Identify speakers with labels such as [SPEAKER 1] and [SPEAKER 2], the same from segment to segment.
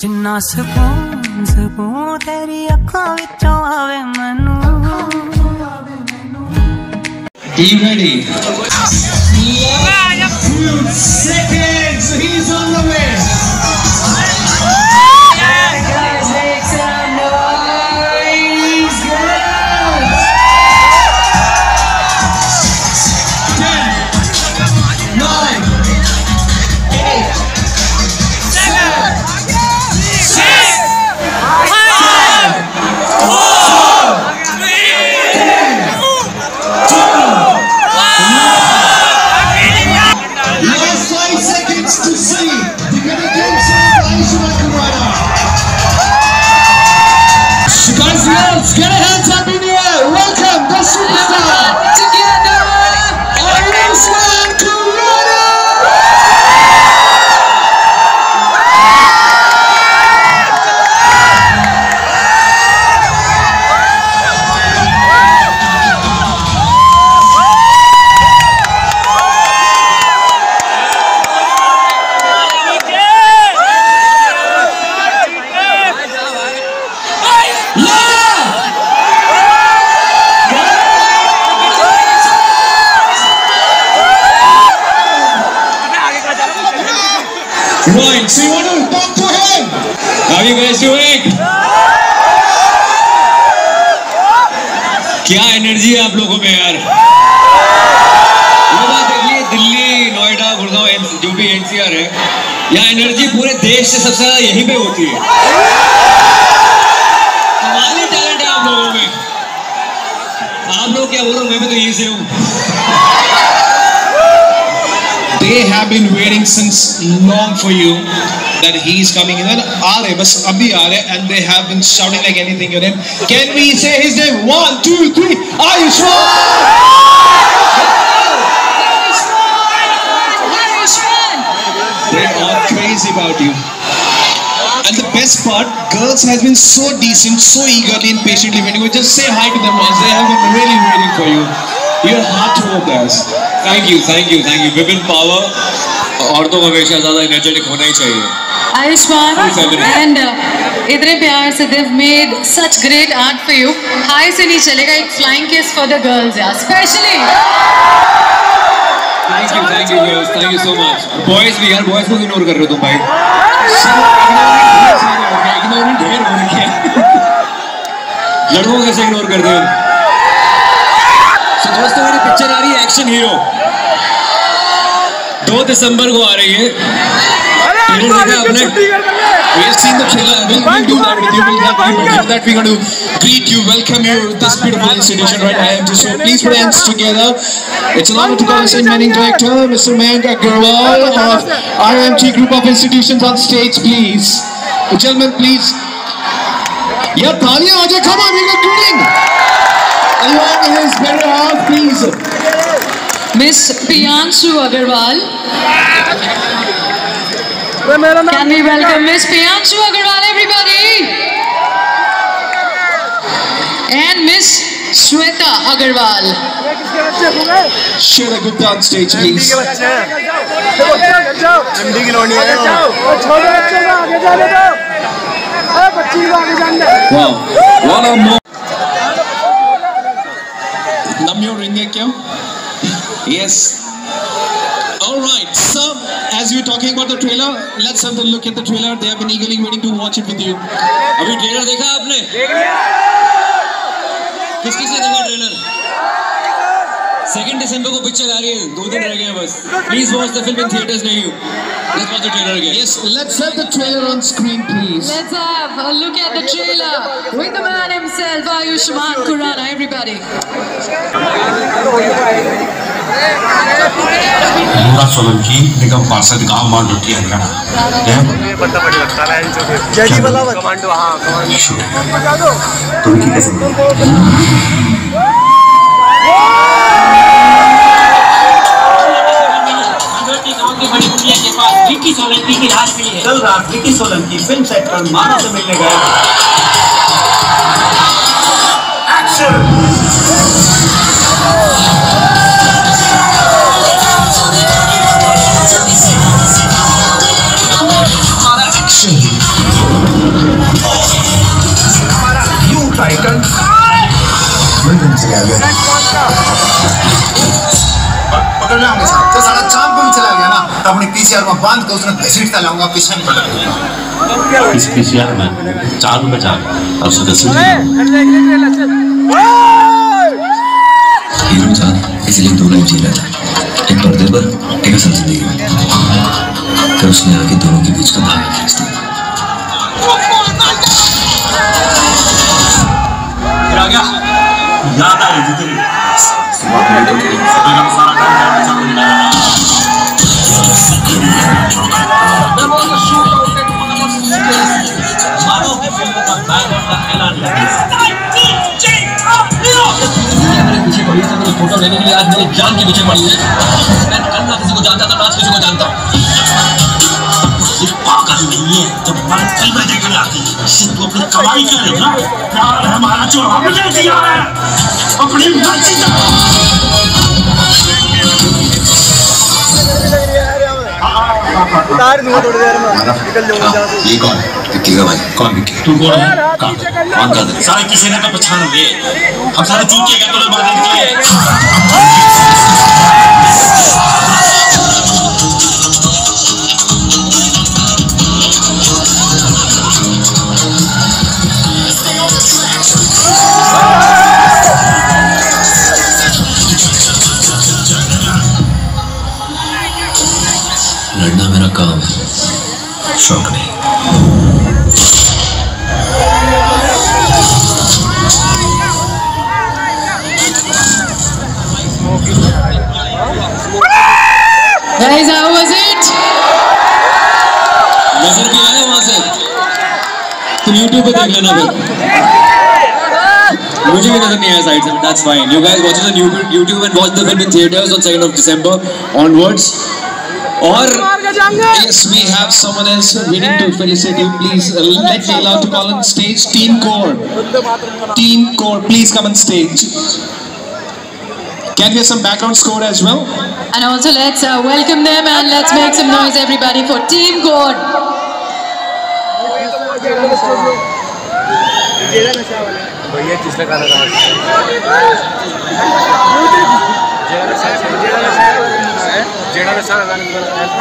[SPEAKER 1] ਜਿੰਨਾ ਸਕੂਨ ਸਕੂਨ ਤੇਰੀ ਅੱਖਾਂ ਵਿੱਚੋਂ ਆਵੇ ਮੈਨੂੰ
[SPEAKER 2] Are you ready? are you guys doing? क्या एनर्जी है आप लोगों में यार? ये बात दिल्ली, नोएडा, गुड़गांव जो भी एनसीआर है, यहाँ एनर्जी पूरे देश से सबसे ज़्यादा यहीं पे होती है। कमाल ही टैलेंट है आप लोगों में। आप लोग क्या बोलो मैं भी तो यहीं से हूँ।
[SPEAKER 3] They have been waiting since long for you. that he's coming in and aa rahe abhi and they have been shouting like anything at him can we say his name One, two, three. Are you Ayushman they are crazy about you and the best part, girls has been so decent, so eagerly and patiently waiting. You just say hi to them once. They have been really waiting for you. You're heart to guys.
[SPEAKER 2] Thank you, thank you, thank you. Women power. औरतों को हमेशा ज़्यादा energetic होना ही चाहिए। Family.
[SPEAKER 4] and uh, इतने प्यार से they've made such great art for you. हाय से नहीं चलेगा एक flying kiss for the girls यार specially.
[SPEAKER 2] Thank you thank you girls thank you so much boys भी यार बॉयज़ को इग्नोर कर रहे हो तुम भाई। इग्नोर ढेर हो रखी है। लड़कों कैसे इग्नोर करते हो? दोस्तों मेरी पिक्चर आ रही है एक्शन हीरो दो दिसंबर को आ रही है
[SPEAKER 3] We have seen the trailer. We'll, we'll do that with you. We'll that, we'll do that. We're going to greet you, welcome you to this beautiful institution, right? I am just so please put hands together. It's an honor to call the managing director, Mr. Mayank Agarwal of RMT Group of Institutions on stage, please. Gentlemen, please. Yeah, Talia, Ajay, come on, we got greeting. Along his better half, please.
[SPEAKER 4] Miss Piyanshu Agarwal. Can we welcome Miss Piyanshu Agarwal everybody? And Miss Shweta Agarwal.
[SPEAKER 3] Share a good on stage, please.
[SPEAKER 5] MD की लौंडी है
[SPEAKER 3] Wow. What a mo- Namyo Ringekyo? Yes. All right. So, as you were talking about the trailer, let's have a look at the trailer. They have been eagerly waiting to watch it with you.
[SPEAKER 2] अभी trailer देखा आपने किस किस ने देखा trailer second दिसंबर को picture आ रही है दो दिन रह गए हैं बस please watch the film in theatres नहीं you let's watch the trailer again
[SPEAKER 3] Yes, let's have the trailer on screen, please.
[SPEAKER 4] Let's have a look at the trailer with the man himself, Ayushman Kurana, everybody.
[SPEAKER 6] पूरा सोलंकी निगम पार्षद गाँव मान रोटी हरियाणा।
[SPEAKER 5] लगता है जय commando हाँ
[SPEAKER 7] कल रात विकी सोलंकी फ़िल्म सेट पर मानव से मिलने गया
[SPEAKER 3] Action. titans. पकड़ना हमें तो सारा चांप चला गया ना।
[SPEAKER 8] तो अपनी पीसीआर में बाँध उसने लाऊँगा पीछे पकड़
[SPEAKER 6] इस पीसीआर में चार में चार अब
[SPEAKER 2] हीरो इसलिए दोनों जी रहा था। एक तो पर्दे पर एक असल ज़िंदगी में। फिर उसने आके दोनों के बीच का भाग खींच दिया।
[SPEAKER 3] पीछे पड़ी है मेरी फ़ोटो लेने के लिए आज मेरी जान के पीछे पड़ी है मैं कल ना किसी को जानता था आज किसी को जानता हूँ
[SPEAKER 7] ये पागल जब बात कई बजे के आती है इससे तू अपनी कमाई करे ना? प्यार है हमारा जो हमने दिया है। अपनी मर्ज़ी से।
[SPEAKER 5] उतार दूँगा थोड़ी देर में निकल जाऊँगा जहाँ से।
[SPEAKER 2] ये कौन है? विक्की का भाई। कौन विक्की
[SPEAKER 6] तू कौन है? कहाँ?
[SPEAKER 2] कौन कर दे
[SPEAKER 7] सारे किसी ने तो पहचान लिए हम सारे चूके गए तो बदल दिए
[SPEAKER 2] YouTube पे देख लेना फिर मुझे भी नजर नहीं आया साइड से that's fine you guys watch it on YouTube YouTube and watch the film in theaters on 2nd of December onwards और
[SPEAKER 3] Yes, we have someone else waiting to felicitate you. Please uh, let me allow to call on stage. Team Core. Team Core, please come on stage. Can we have some background score as well?
[SPEAKER 4] And also let's uh, welcome them and let's make some noise everybody for Team God.
[SPEAKER 5] भैया किसने खाना खाया?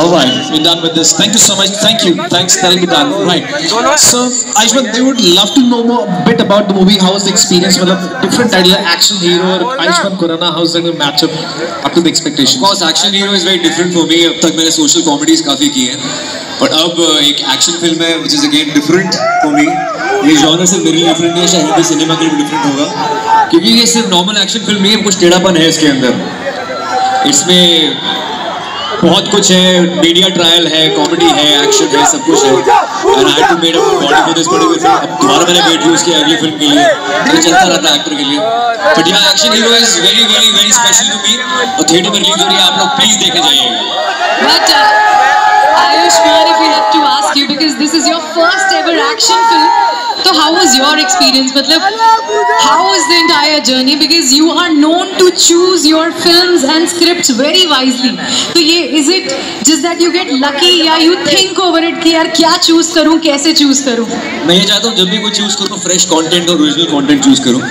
[SPEAKER 3] All right, we're done with this. Thank you so much. Thank you. Thanks. That'll be done. Right. So, Aishman, they would love to know more a bit about the movie. How was the experience? मतलब different idea, action hero और Aishman Khurrana. How's that match up up to the expectations?
[SPEAKER 2] Of course, action hero is very different for me. अब तक मैंने social comedies काफ़ी की हैं, but अब uh, एक action film है, which is again different for me. ये genre सिर्फ़ मेरे लिए नहीं है, शायद हिंदी सिनेमा के लिए different होगा, क्योंकि ये सिर्फ़ normal action film नहीं है, कुछ टेढ़ापन है इसके अंदर. इसमें बहुत कुछ है मीडिया ट्रायल है कॉमेडी है एक्शन है सब कुछ है। फ़िल्म दोबारा मैंने वेट यूज़ किया अगली फ़िल्म के लिए। तो चलता रहता है एक्टर के लिए। But yeah action hero is very very very special to me और थिएटर में रिलीज़ हो रही है आप लोग प्लीज़ देखे जाइएगा।
[SPEAKER 4] Uh, Ayushman, if we have to ask you, because this is your first ever action film, तो हाउ इज़ योर एक्सपीरियंस मतलब how is the entire journey because you are known to choose your film and script very wisely तो ये is it just that you get lucky या you think over it कि यार क्या choose करूँ कैसे choose करूँ?
[SPEAKER 2] मैं ये चाहता हूँ जब भी कुछ चूज़ करूँ तो फ्रेश कॉन्टेंट और ओरिजिनल कॉन्टेंट चूज़ करूँ।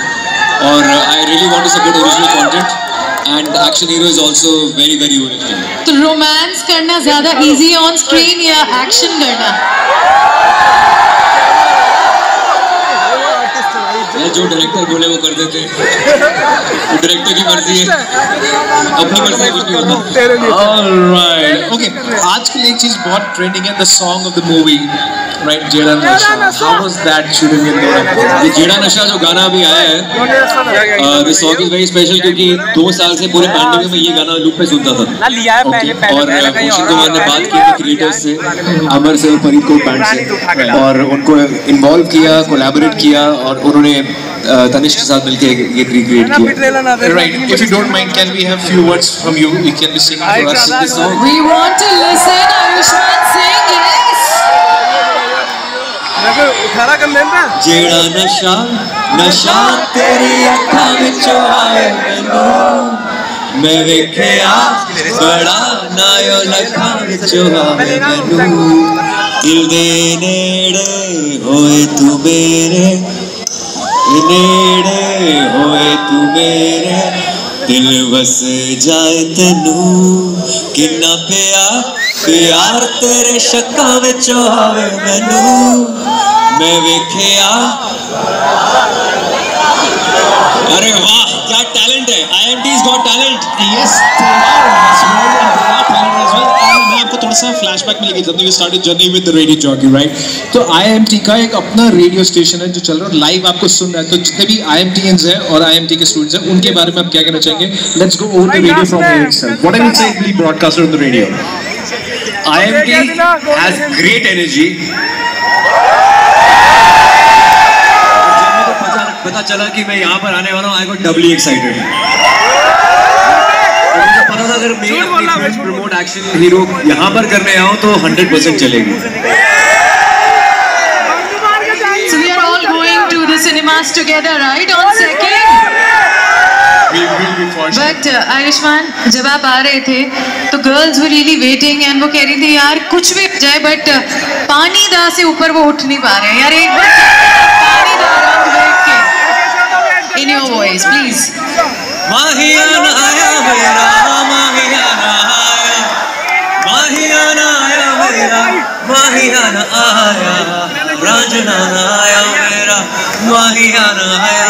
[SPEAKER 2] और I really want to support original content and action hero is also very very
[SPEAKER 4] original to romance karna zyada easy on screen ya action
[SPEAKER 2] karna. जो director बोले वो कर देते director की मर्ज़ी है अपनी मर्ज़ी है कुछ नहीं होता
[SPEAKER 3] Alright. Okay. आजकल एक चीज़ बहुत ट्रेंडिंग है the song of the movie. Right, जेड़ा नशा. How was that shooting in Dora?
[SPEAKER 2] ये जेड़ा नशा जो गाना अभी आया है this song is very special क्योंकि दो साल से पूरे पैंडेमिक में ये गाना लूप पे सुनता था
[SPEAKER 5] लिया है पहले
[SPEAKER 2] Okay,
[SPEAKER 5] पहले
[SPEAKER 2] और भूषण कुमार ने बात की थी क्रिएटर्स से अमर से और फरीद कोट बैंड से और उनको इन्वॉल्व किया कोलैबोरेट किया और उन्होंने अ, तनिष्क के साथ मिलकर ये रिक्रिएट किया
[SPEAKER 3] Right. If you don't mind, can we have few words from you? You can be singing for us this song.
[SPEAKER 4] We want to listen Ayushman
[SPEAKER 2] जेड़ा नशा नशा तेरी अखा मैं वेख्या बड़ा नायो लखा चुहाए मैनू दिल दे नेड़े होए तू मेरे नेड़े होए तू मेरे दिल बस जाए तेनू कि प्या प्यार तेरे शक्का विच आवे मैनू। मैं वेखिया अरे वाह क्या टैलेंट है।
[SPEAKER 3] I M T is got talent yes flashback started journey with radio jockey right तो आईएमटी का एक अपना रेडियो स्टेशन है जो चल रहा है लाइव आपको सुन रहा है। तो जितने भी आईएमटीएंस हैं और आईएमटी के स्टूडेंट्स हैं उनके बारे में आप क्या कहना चाहेंगे? Let's go over the radio from here what broadcaster on the radio
[SPEAKER 2] IMT has great energy. पता पता चला कि मैं यहाँ पर आने वाला हूँ। आई गॉट डबली एक्साइटेड मुझे पता था अगर मैं प्रमोट एक्शन हीरो यहाँ पर करने आऊँ तो 100 परसेंट चलेगी।
[SPEAKER 4] So we are all going to the cinemas together, right? On second.
[SPEAKER 3] Fortunate
[SPEAKER 4] But uh, जब आप आ रहे थे तो गर्ल्स वो really वेटिंग एंड वो कह रही थी यार कुछ भी हो जाए बट पानी दा से ऊपर वो उठ नहीं पा रहे हैं. यार एक बार पानी दा के। In your voice please.
[SPEAKER 2] माहियान आया मेरा माहियान आया। मेरा माहियान आया। राजनान आया मेरा माहियान आया।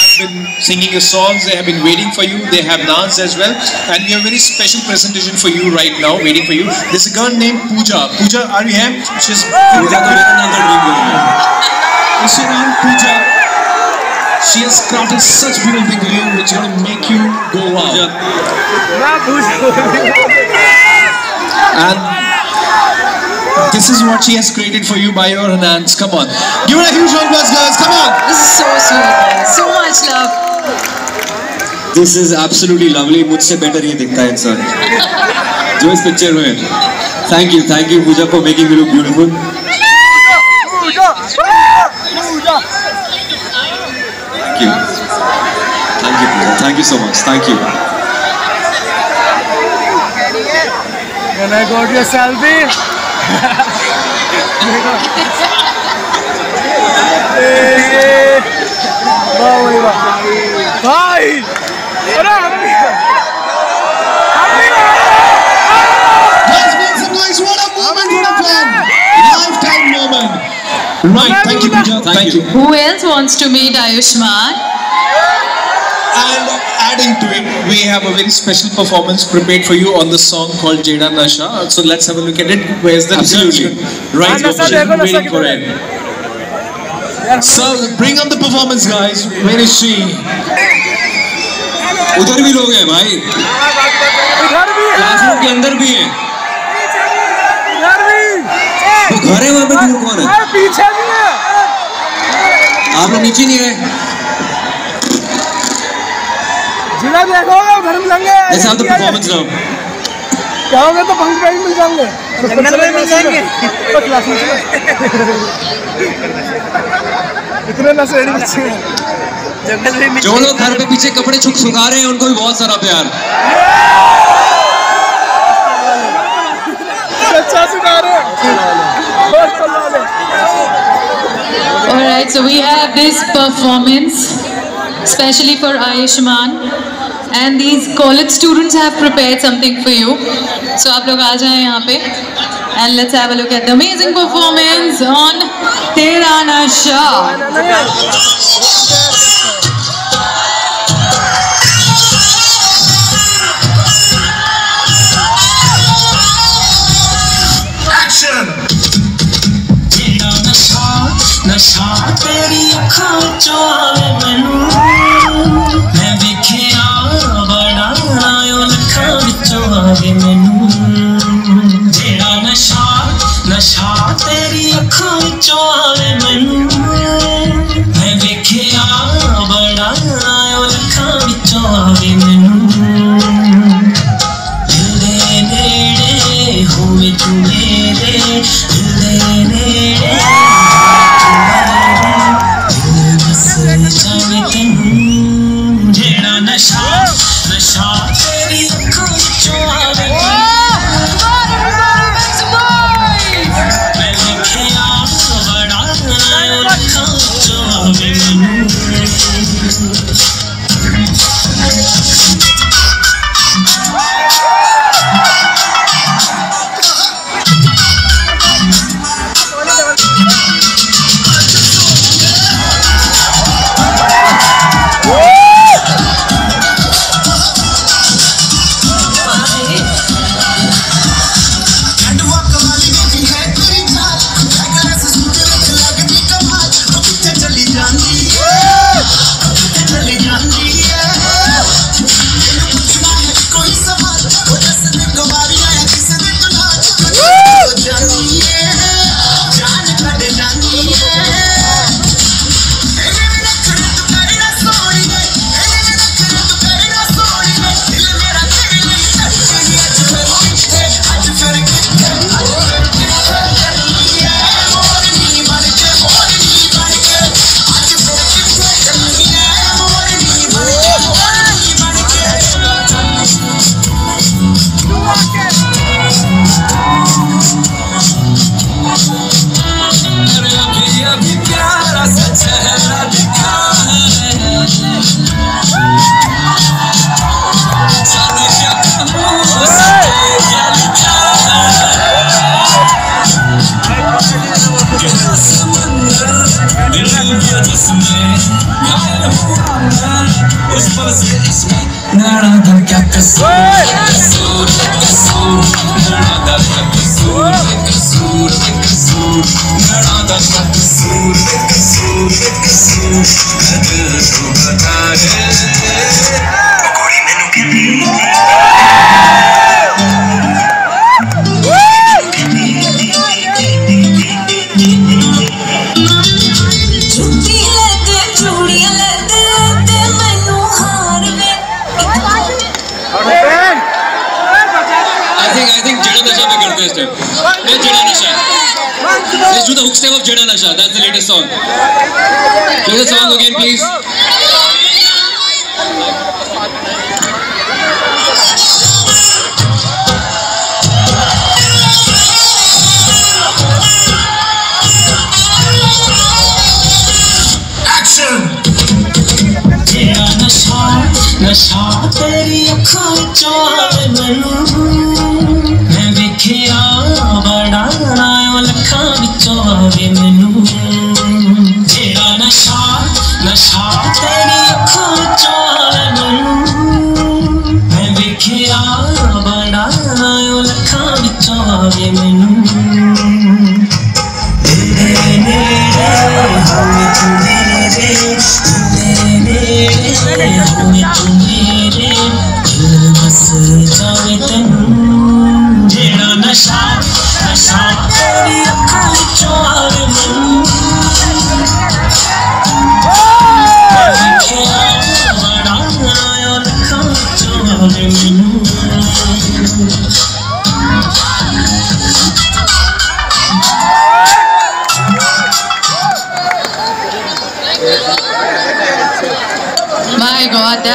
[SPEAKER 3] been singing your songs, they have been waiting for you, they have danced as well. And we have a very special presentation for you right now, waiting for you. There's a girl named Pooja. Pooja, are you here? She's Pooja She named Pooja. She has crafted such beautiful video which is gonna make you go wow. And this is what she has created for you by your hands. Come on, give it a huge round of applause, guys. Come on.
[SPEAKER 4] this is so sweet so much love
[SPEAKER 2] this is absolutely lovely मुझसे better ये दिखता है इंसान जो इस picture में thank you thank you Pooja for making me look beautiful thank you thank you Pooja thank you so much thank you
[SPEAKER 5] Can I go to your selfie? वाह भाई वाह भाई अरे हम भी
[SPEAKER 3] Guys, make some noise. What a moment, what a plan. Lifetime moment. Right, thank you, Pooja. Thank, you.
[SPEAKER 4] who else wants to meet Ayushman
[SPEAKER 3] And adding to it, we have a very special performance prepared for you on the song called Jada Nasha. So let's have a look at it. Where's the
[SPEAKER 2] Absolutely.
[SPEAKER 3] Right,
[SPEAKER 5] हाँ, नशा
[SPEAKER 3] Gopal.
[SPEAKER 5] देखो, नशा
[SPEAKER 3] waiting for
[SPEAKER 5] किधर
[SPEAKER 3] it. So bring up the performance, guys. Where is she?
[SPEAKER 2] उधर भी लोग हैं भाई
[SPEAKER 5] इधर भी है
[SPEAKER 2] क्लासरूम के अंदर भी हैं
[SPEAKER 5] इधर भी
[SPEAKER 2] वो घर है वहाँ पे दूर कौन है
[SPEAKER 5] अरे पीछे भी है
[SPEAKER 2] आप लोग नीचे नहीं गए
[SPEAKER 5] जिला देखोगे उधर मिलेंगे
[SPEAKER 2] जैसे आप तो परफॉर्मेंस नाउ
[SPEAKER 5] कहोगे तो पंख पे मिल जाएँगे। जंगल में मिल जाएँगे। तो क्लास में। इतने नशेड़ी बच्चे जंगल में
[SPEAKER 2] जो लोग घर पे पीछे कपड़े छुक सुखा रहे हैं उनको भी बहुत सारा प्यार।
[SPEAKER 5] अच्छा सिखा रहे हैं बहुत चला रहे
[SPEAKER 4] All right, so we have this performance, especially for Ayushman, and these college students have prepared something for you. So आप लोग आ जाएं यहाँ पे, and let's have a look at the amazing performance on Tera Nasha.
[SPEAKER 7] ਨਸ਼ਾ ਤੇਰੀ ਅੱਖਾਂ ਵਿੱਚੋਂ ਆਵੇ ਮੈਨੂੰ
[SPEAKER 9] क्या कसूर
[SPEAKER 2] suggested. That's Jada Nasha. Let's do the hook step of Jada Nasha. That's the latest song. Play the song again, please.
[SPEAKER 9] नशा तेरी अखा
[SPEAKER 7] चार बनू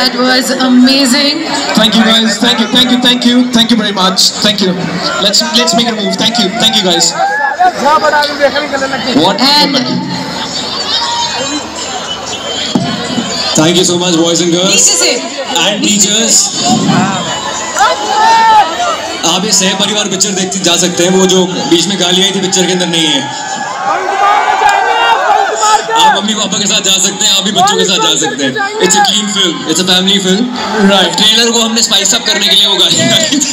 [SPEAKER 7] That was amazing.
[SPEAKER 3] Thank you guys. Thank you. Thank you. Thank you. Thank you very much. Thank you. Let's let's make a move. Thank you. Thank you guys. What
[SPEAKER 7] and
[SPEAKER 2] Thank you so much, boys and girls.
[SPEAKER 7] Teachers
[SPEAKER 2] and teachers. आप ये सह परिवार picture देखते जा सकते हैं वो जो बीच में गाली आई थी पिक्चर के अंदर नहीं है आप मम्मी पापा के साथ जा सकते हैं आप भी बच्चों के साथ जा सकते हैं। It's a clean film it's a family film right trailer को हमने स्पाइस अप करने के लिए वो गाली गाली थी।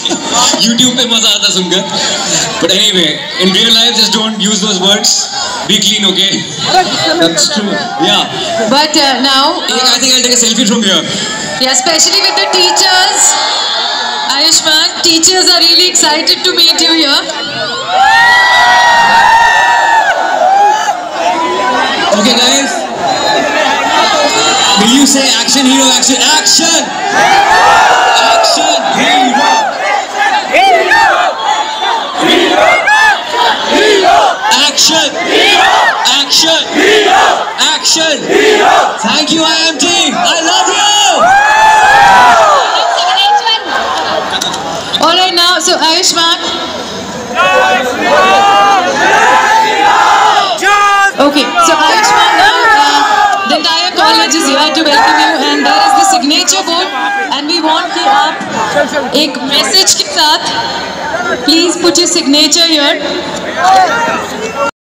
[SPEAKER 2] यूट्यूब पे मज़ा आता सुनकर। But anyway in real life just don't use those words be clean okay that's true yeah
[SPEAKER 7] But uh, now,
[SPEAKER 2] I think I take a selfie from here
[SPEAKER 7] yeah, especially with the teachers, Ayushman, teachers are really excited to meet you here.
[SPEAKER 2] Okay, guys. Will you say action hero action action? Action hero.
[SPEAKER 7] Hero! Hero! Hero! Action. Hero! Action. Hero! Action. Thank नीचे board and we want कि आप एक message के साथ please put your signature your